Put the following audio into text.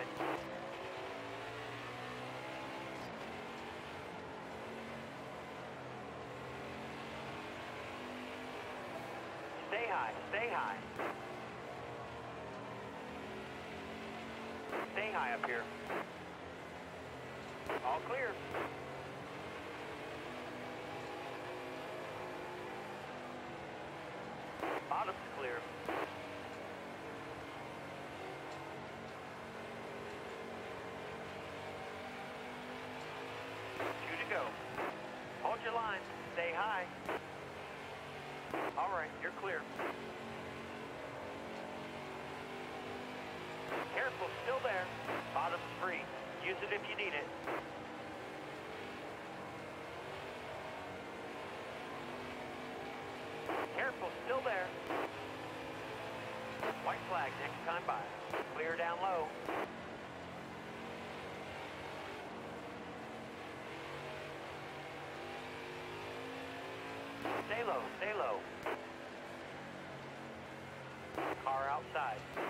Stay high, stay high. Stay high up here. All clear. All right, you're clear. Careful, still there. Bottom's free. Use it if you need it. Careful, still there. White flag next time by. Clear down low. outside.